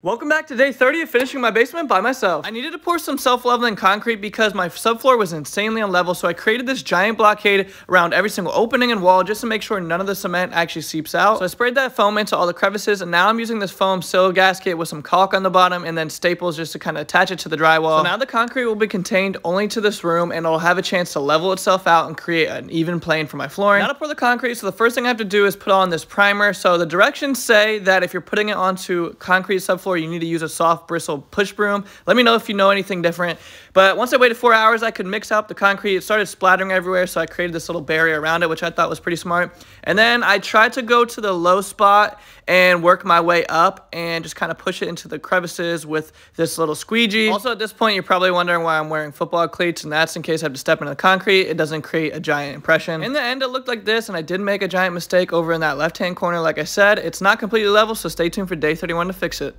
Welcome back to day 30 of finishing my basement by myself. I needed to pour some self-leveling concrete because my subfloor was insanely unlevel, so I created this giant blockade around every single opening and wall just to make sure none of the cement actually seeps out. So I sprayed that foam into all the crevices, and now I'm using this foam sill gasket with some caulk on the bottom and then staples just to kind of attach it to the drywall. So now the concrete will be contained only to this room, and it'll have a chance to level itself out and create an even plane for my flooring. Now to pour the concrete, so the first thing I have to do is put on this primer. So the directions say that if you're putting it onto concrete subfloor, floor, you need to use a soft bristle push broom. Let me know if you know anything different. But once I waited four hours, I could mix up the concrete. It started splattering everywhere, so I created this little barrier around it, which I thought was pretty smart. And then I tried to go to the low spot and work my way up and just kind of push it into the crevices with this little squeegee. Also, at this point, you're probably wondering why I'm wearing football cleats, and that's in case I have to step into the concrete. It doesn't create a giant impression. In the end, it looked like this, and I did make a giant mistake over in that left-hand corner. Like I said, it's not completely level, so stay tuned for day 31 to fix it.